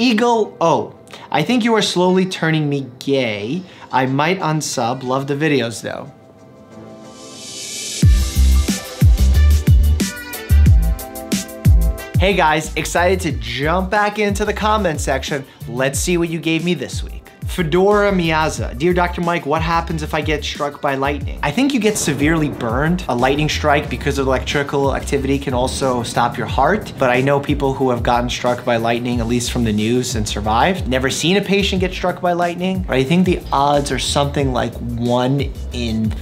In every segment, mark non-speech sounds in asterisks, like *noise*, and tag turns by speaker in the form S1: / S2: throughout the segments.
S1: Eagle O. Oh, I think you are slowly turning me gay. I might unsub. Love the videos though. Hey guys, excited to jump back into the comment section. Let's see what you gave me this week. Fedora Miyaza. Dear Dr. Mike, what happens if I get struck by lightning? I think you get severely burned. A lightning strike because of electrical activity can also stop your heart, but I know people who have gotten struck by lightning, at least from the news, and survived. Never seen a patient get struck by lightning, but I think the odds are something like one in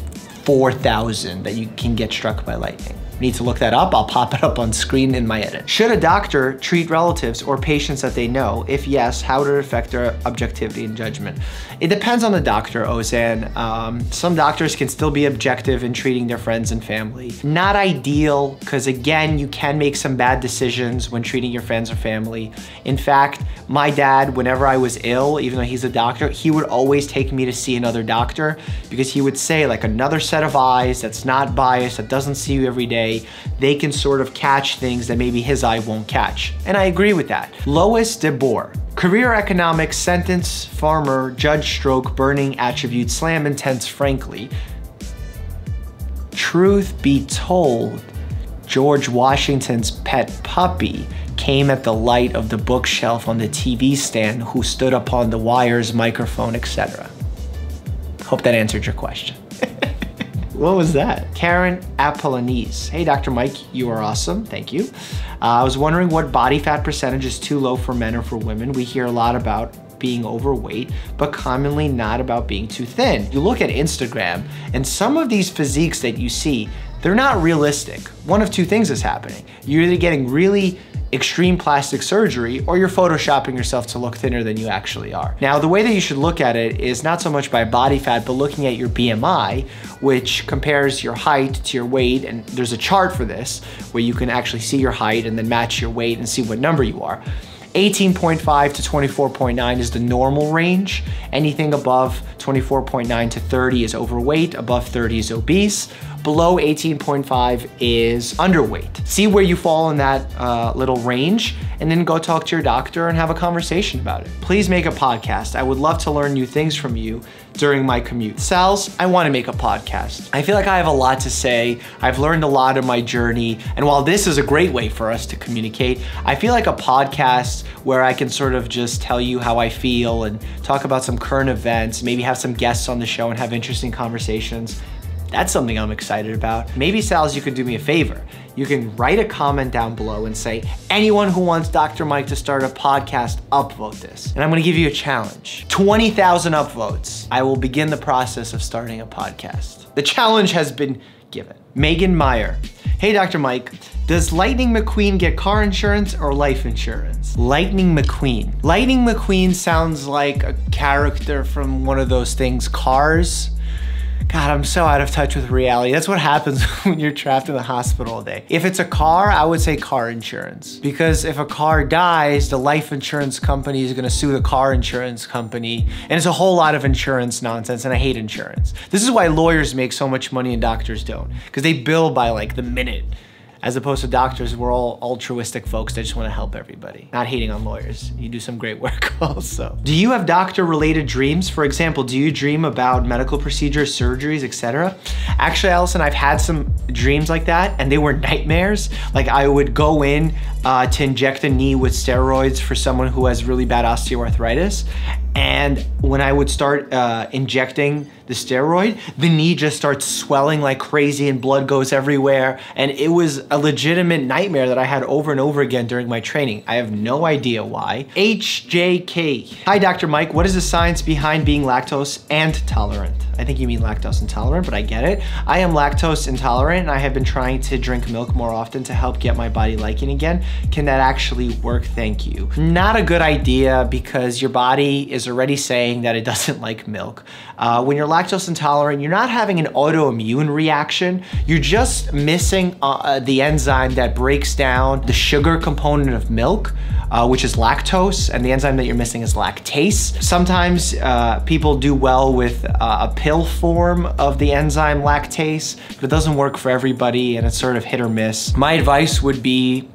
S1: 4,000 that you can get struck by lightning need to look that up, I'll pop it up on screen in my edit. Should a doctor treat relatives or patients that they know? If yes, how would it affect their objectivity and judgment? It depends on the doctor, Ozan. Um, some doctors can still be objective in treating their friends and family. Not ideal, because again, you can make some bad decisions when treating your friends or family. In fact, my dad, whenever I was ill, even though he's a doctor, he would always take me to see another doctor because he would say like another set of eyes that's not biased, that doesn't see you every day, way, they can sort of catch things that maybe his eye won't catch. And I agree with that. Lois DeBoer. Career economics, sentence, farmer, judge stroke, burning, attribute, slam, intense, frankly. Truth be told, George Washington's pet puppy came at the light of the bookshelf on the TV stand who stood upon the wires, microphone, etc. Hope that answered your question. What was that? Karen Apollonese. Hey, Dr. Mike, you are awesome. Thank you. Uh, I was wondering what body fat percentage is too low for men or for women. We hear a lot about being overweight, but commonly not about being too thin. You look at Instagram and some of these physiques that you see, they're not realistic. One of two things is happening. You're either getting really extreme plastic surgery or you're photoshopping yourself to look thinner than you actually are. Now, the way that you should look at it is not so much by body fat, but looking at your BMI, which compares your height to your weight. And there's a chart for this where you can actually see your height and then match your weight and see what number you are. 18.5 to 24.9 is the normal range. Anything above 24.9 to 30 is overweight, above 30 is obese. Below 18.5 is underweight. See where you fall in that uh, little range and then go talk to your doctor and have a conversation about it. Please make a podcast. I would love to learn new things from you during my commute. Sal's, I wanna make a podcast. I feel like I have a lot to say. I've learned a lot in my journey. And while this is a great way for us to communicate, I feel like a podcast where I can sort of just tell you how I feel and talk about some current events, maybe have some guests on the show and have interesting conversations. That's something I'm excited about. Maybe Sal's, you could do me a favor. You can write a comment down below and say, anyone who wants Dr. Mike to start a podcast, upvote this. And I'm gonna give you a challenge. 20,000 upvotes. I will begin the process of starting a podcast. The challenge has been given. Megan Meyer. Hey, Dr. Mike, does Lightning McQueen get car insurance or life insurance? Lightning McQueen. Lightning McQueen sounds like a character from one of those things, Cars. God, I'm so out of touch with reality. That's what happens *laughs* when you're trapped in the hospital all day. If it's a car, I would say car insurance. Because if a car dies, the life insurance company is gonna sue the car insurance company. And it's a whole lot of insurance nonsense, and I hate insurance. This is why lawyers make so much money and doctors don't. Because they bill by like the minute as opposed to doctors, we're all altruistic folks that just want to help everybody. Not hating on lawyers. You do some great *laughs* work also. Do you have doctor related dreams? For example, do you dream about medical procedures, surgeries, etc.? Actually, Allison, I've had some dreams like that and they were nightmares. Like I would go in uh, to inject a knee with steroids for someone who has really bad osteoarthritis. And when I would start uh, injecting the steroid, the knee just starts swelling like crazy and blood goes everywhere. And it was a legitimate nightmare that I had over and over again during my training. I have no idea why. HJK. Hi, Dr. Mike. What is the science behind being lactose and tolerant? I think you mean lactose intolerant, but I get it. I am lactose intolerant and I have been trying to drink milk more often to help get my body liking again. Can that actually work? Thank you. Not a good idea because your body is already saying that it doesn't *laughs* like milk. Uh, when you're lactose intolerant, you're not having an autoimmune reaction. You're just missing uh, uh the enzyme that breaks down the sugar component of milk uh, which is lactose, and the enzyme that you're missing is lactase. Sometimes uh, people do well with uh, a pill form of the enzyme lactase, but it doesn't work for everybody and it's sort of hit or miss. My advice would be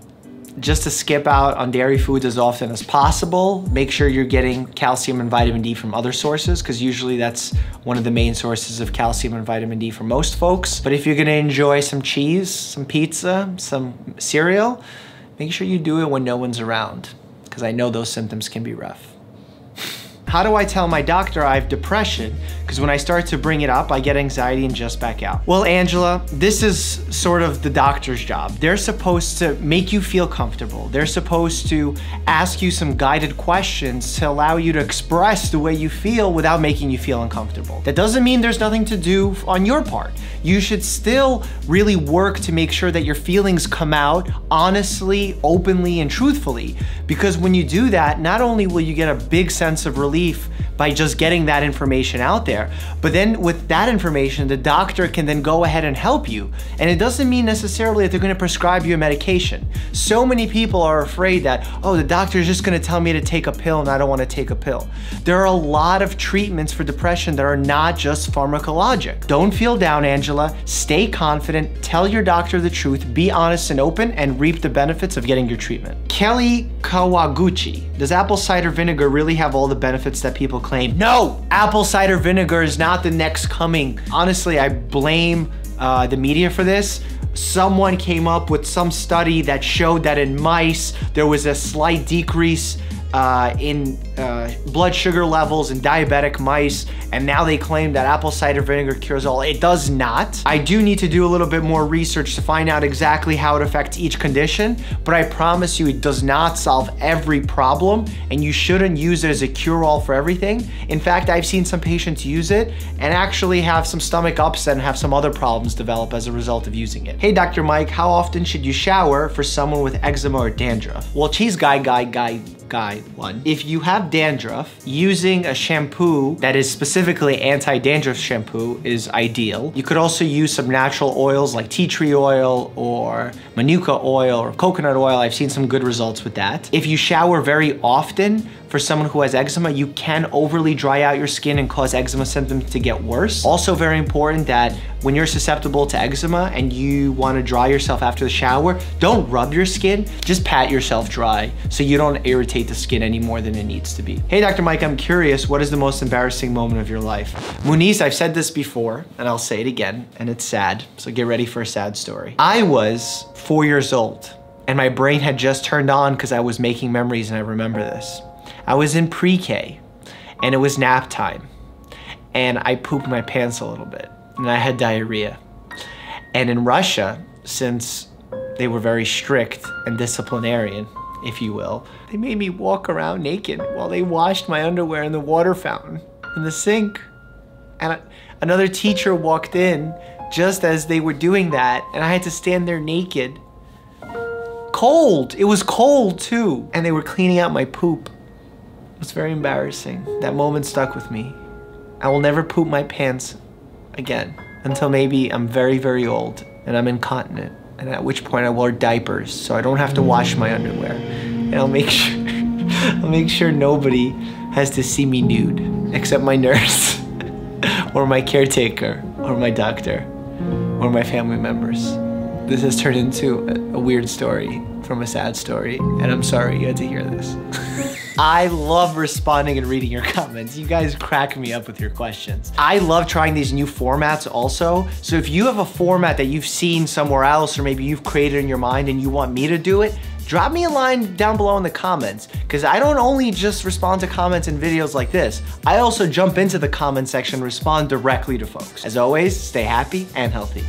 S1: just to skip out on dairy foods as often as possible. Make sure you're getting calcium and vitamin D from other sources because usually that's one of the main sources of calcium and vitamin D for most folks. But if you're gonna enjoy some cheese, some pizza, some cereal, make sure you do it when no one's around because I know those symptoms can be rough. How do I tell my doctor I have depression? Because when I start to bring it up, I get anxiety and just back out. Well, Angela, this is sort of the doctor's job. They're supposed to make you feel comfortable. They're supposed to ask you some guided questions to allow you to express the way you feel without making you feel uncomfortable. That doesn't mean there's nothing to do on your part. You should still really work to make sure that your feelings come out honestly, openly, and truthfully. Because when you do that, not only will you get a big sense of relief relief by just getting that information out there. But then with that information, the doctor can then go ahead and help you. And it doesn't mean necessarily that they're gonna prescribe you a medication. So many people are afraid that, oh, the doctor is just gonna tell me to take a pill and I don't wanna take a pill. There are a lot of treatments for depression that are not just pharmacologic. Don't feel down, Angela. Stay confident, tell your doctor the truth, be honest and open, and reap the benefits of getting your treatment. Kelly Kawaguchi, does apple cider vinegar really have all the benefits that people claim? No, apple cider vinegar is not the next coming. Honestly, I blame uh, the media for this. Someone came up with some study that showed that in mice, there was a slight decrease uh, in uh, blood sugar levels in diabetic mice, and now they claim that apple cider vinegar cures all. It does not. I do need to do a little bit more research to find out exactly how it affects each condition, but I promise you it does not solve every problem, and you shouldn't use it as a cure-all for everything. In fact, I've seen some patients use it and actually have some stomach upset and have some other problems develop as a result of using it. Hey, Dr. Mike, how often should you shower for someone with eczema or dandruff? Well, cheese guy, guy, guy, one. If you have dandruff, using a shampoo that is specifically anti-dandruff shampoo is ideal. You could also use some natural oils like tea tree oil or manuka oil or coconut oil. I've seen some good results with that. If you shower very often, for someone who has eczema, you can overly dry out your skin and cause eczema symptoms to get worse. Also very important that when you're susceptible to eczema and you wanna dry yourself after the shower, don't rub your skin, just pat yourself dry so you don't irritate the skin any more than it needs to be. Hey, Dr. Mike, I'm curious, what is the most embarrassing moment of your life? Muniz, I've said this before and I'll say it again and it's sad, so get ready for a sad story. I was four years old and my brain had just turned on because I was making memories and I remember this. I was in pre-K and it was nap time and I pooped my pants a little bit and I had diarrhea. And in Russia, since they were very strict and disciplinarian, if you will, they made me walk around naked while they washed my underwear in the water fountain in the sink. And another teacher walked in just as they were doing that and I had to stand there naked. Cold, it was cold too. And they were cleaning out my poop was very embarrassing. That moment stuck with me. I will never poop my pants again until maybe I'm very, very old and I'm incontinent. And at which point I wear diapers so I don't have to wash my underwear. And I'll make *laughs* sure, I'll make sure nobody has to see me nude except my nurse *laughs* or my caretaker or my doctor or my family members. This has turned into a, a weird story from a sad story and I'm sorry you had to hear this. *laughs* I love responding and reading your comments. You guys crack me up with your questions. I love trying these new formats also. So if you have a format that you've seen somewhere else or maybe you've created in your mind and you want me to do it, drop me a line down below in the comments because I don't only just respond to comments in videos like this, I also jump into the comment section respond directly to folks. As always, stay happy and healthy.